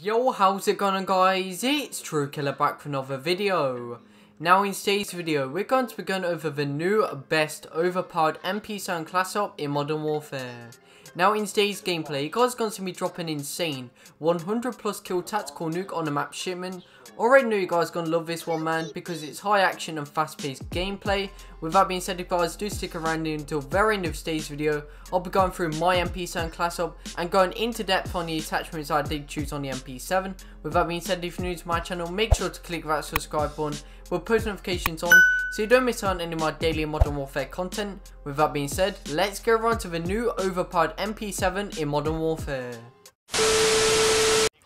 Yo, how's it going guys? It's TrueKiller back for another video. Now in today's video, we're going to be going over the new best overpowered MP7 class up in Modern Warfare. Now in today's gameplay, are going to be dropping insane 100 plus kill tactical nuke on the map Shipment. Already know you guys are going to love this one man because it's high action and fast paced gameplay. With that being said, if guys do stick around until very end of today's video, I'll be going through my MP7 class up and going into depth on the attachments I did choose on the MP7. With that being said, if you're new to my channel, make sure to click that subscribe button with post notifications on so you don't miss out on any of my daily Modern Warfare content. With that being said, let's go on to the new overpowered MP7 in Modern Warfare.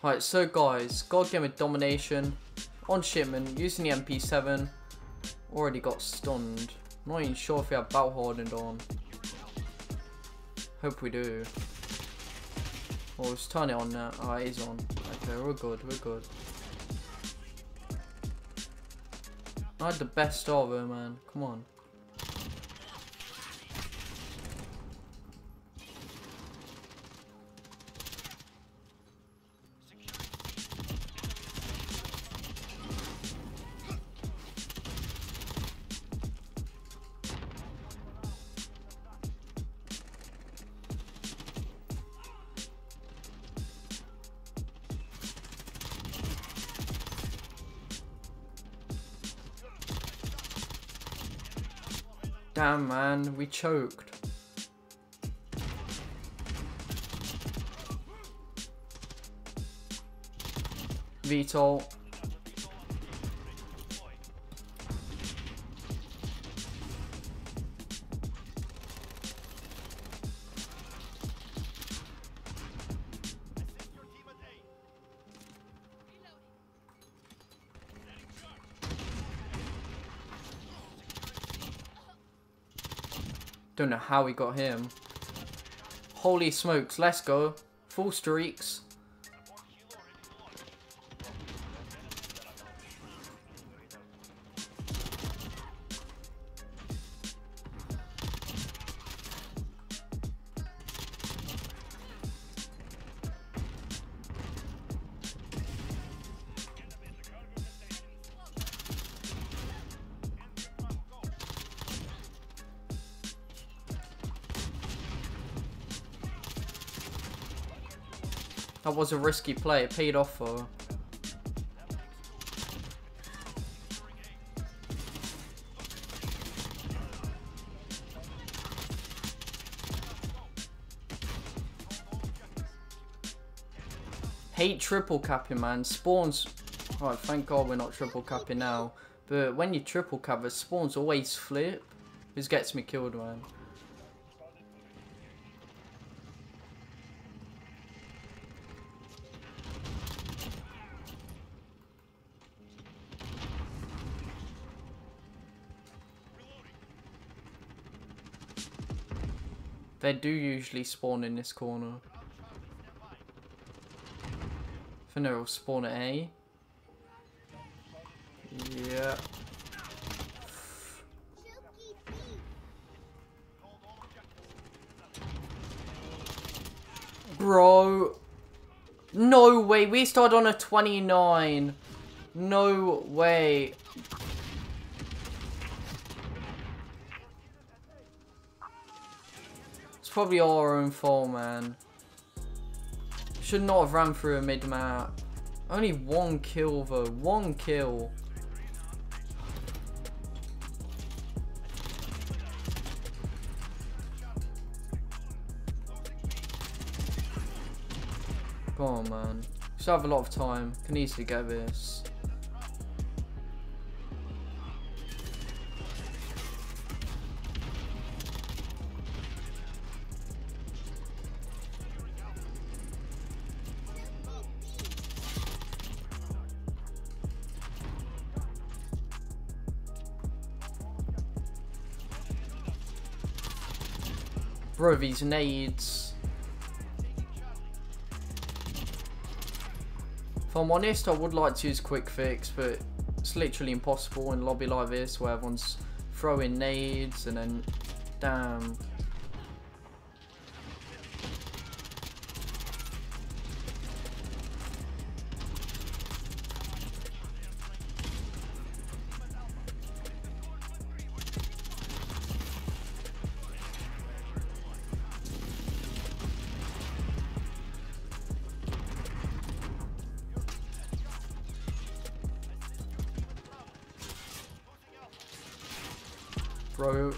Alright, so guys, God Game of Domination on shipment using the MP7. Already got stunned. I'm not even sure if we have battle hardened on. Hope we do. Oh, let's turn it on now. Oh, it is on. Okay, we're good, we're good. I had the best of her, man. Come on. Damn, man, we choked. VTOL. Don't know how we got him. Holy smokes, let's go. Full streaks. That was a risky play. It paid off for. Hate triple capping, man. Spawns. Right, thank God we're not triple capping now. But when you triple the spawns always flip. This gets me killed, man. They do usually spawn in this corner. I think they'll spawn at A. Yeah. Bro. No way. We started on a 29. No way. Probably all our own fault, man. Should not have ran through a mid-map. Only one kill, though. One kill. Come on, man. Still have a lot of time. Can easily get this. Bro, these nades. If I'm honest, I would like to use quick fix, but it's literally impossible in lobby like this where everyone's throwing nades and then damn. Bro.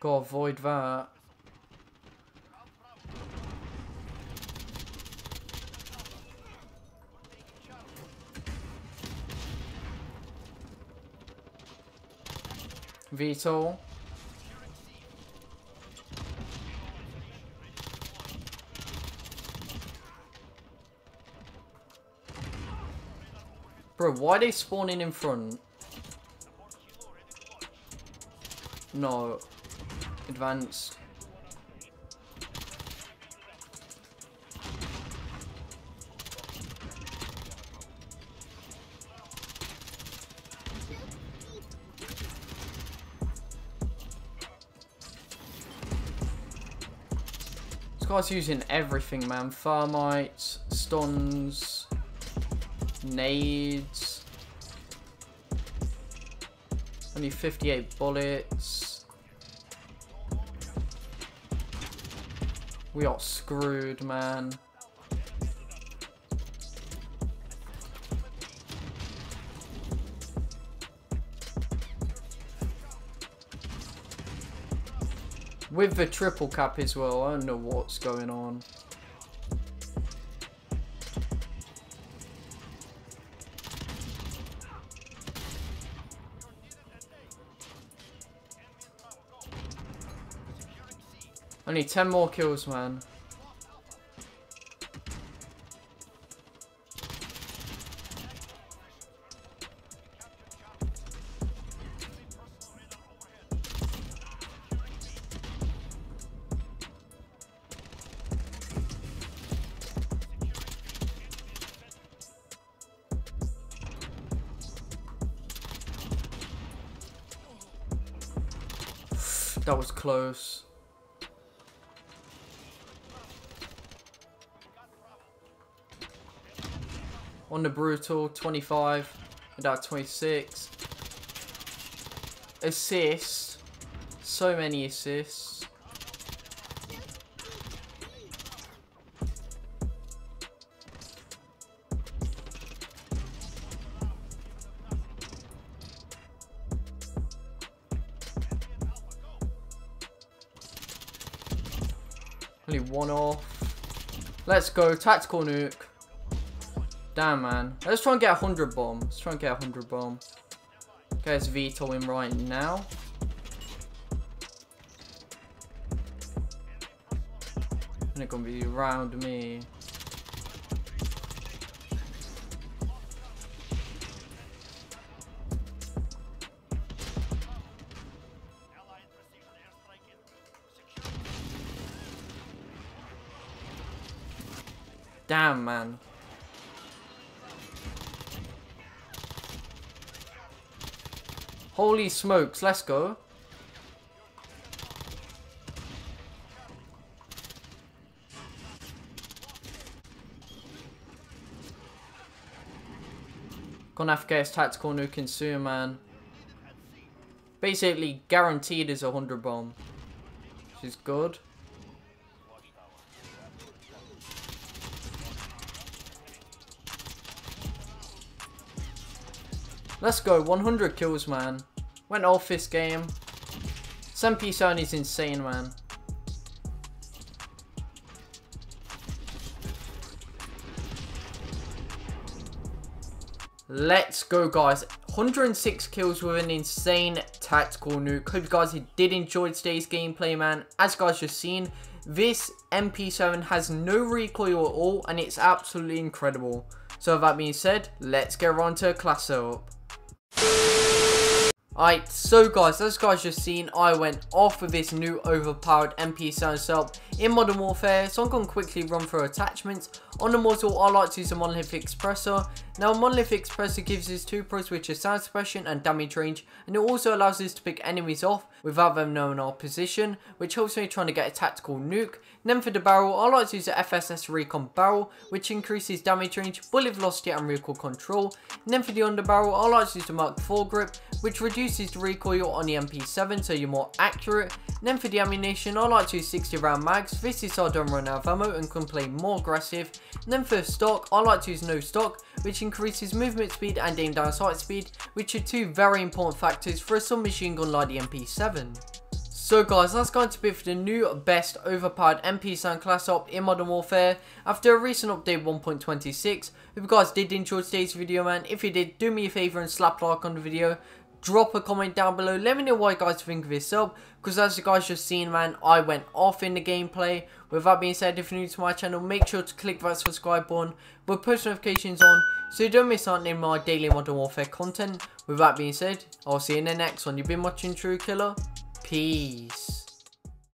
Gotta avoid that. VTOL. Bro, why are they spawning in front? No. Advanced. Guy's using everything, man. Thermites, stuns, nades. Only 58 bullets. We are screwed, man. With the triple cap as well, I don't know what's going on. Only 10 more kills, man. That was close. On the brutal, 25. And Without 26. Assists. So many assists. Only one off. Let's go. Tactical nuke. Damn, man. Let's try and get a 100 bomb. Let's try and get a 100 bomb. Okay, let's VTOL right now. And it's gonna be around me. Damn, man. Holy smokes, let's go. Gonna have to get his tactical nuke soon, man. Basically, guaranteed is a 100 bomb. Which is good. Let's go, 100 kills, man. Went off this game. SMP Sony's insane, man. Let's go, guys. 106 kills with an insane tactical nuke. Hope you guys did enjoy today's gameplay, man. As guys just seen, this MP7 has no recoil at all, and it's absolutely incredible. So that being said, let's get on to a class setup. Alright, so guys, as guys just seen, I went off with this new overpowered MP7 setup in Modern Warfare, so I'm going to quickly run through attachments. On the muzzle, I like to use a monolithic Suppressor. Now, a monolithic Suppressor gives us two pros which are sound suppression and damage range, and it also allows us to pick enemies off without them knowing our position, which helps me trying to get a tactical nuke. And then for the barrel, I like to use the FSS Recon barrel, which increases damage range, bullet velocity and recoil control. And then for the underbarrel, I like to use the Merc Foregrip, which reduces the recoil on the MP7 so you're more accurate. And then for the ammunition, I like to use 60 round mags, this is so I don't run out of ammo and can play more aggressive. And then for stock, I like to use no stock, which increases movement speed and aim down sight speed, which are two very important factors for a submachine gun like the MP7. So guys, that's going to be for the new best overpowered MP7 class up in Modern Warfare after a recent update 1.26. If you guys did enjoy today's video man, if you did, do me a favour and slap like on the video. Drop a comment down below, let me know what you guys think of this sub, because as you guys just seen man, I went off in the gameplay. With that being said, if you're new to my channel, make sure to click that subscribe button with post notifications on, so you don't miss out on my daily Modern Warfare content. With that being said, I'll see you in the next one. You've been watching TrueKiller. Peace.